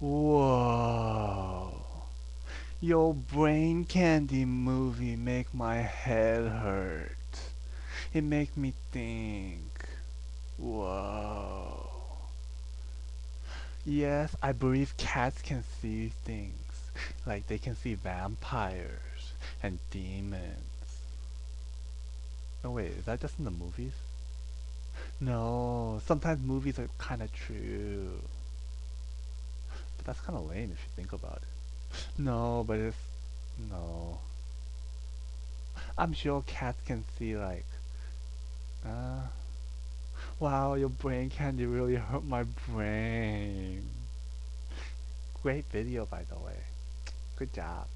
Whoa. Your brain candy movie make my head hurt. It make me think. Whoa. Yes, I believe cats can see things. Like they can see vampires and demons. Oh wait, is that just in the movies? No, sometimes movies are kind of true. That's kind of lame if you think about it. No, but it's... No. I'm sure cats can see like... Uh, wow, your brain candy really hurt my brain. Great video by the way. Good job.